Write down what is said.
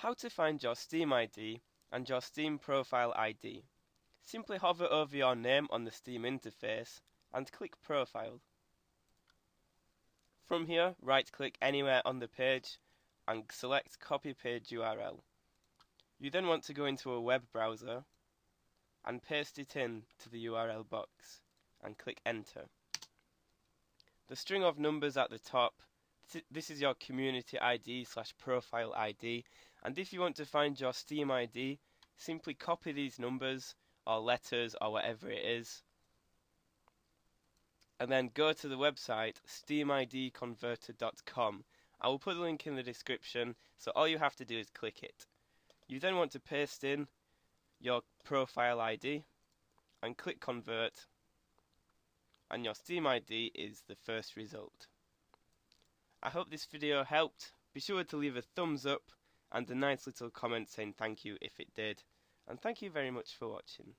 How to find your Steam ID and your Steam profile ID. Simply hover over your name on the Steam interface and click Profile. From here, right click anywhere on the page and select Copy Page URL. You then want to go into a web browser and paste it in to the URL box and click Enter. The string of numbers at the top this is your community ID slash profile ID and if you want to find your Steam ID simply copy these numbers or letters or whatever it is and then go to the website steamidconverter.com I will put the link in the description so all you have to do is click it. You then want to paste in your profile ID and click convert and your Steam ID is the first result. I hope this video helped. Be sure to leave a thumbs up and a nice little comment saying thank you if it did. And thank you very much for watching.